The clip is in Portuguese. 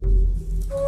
Música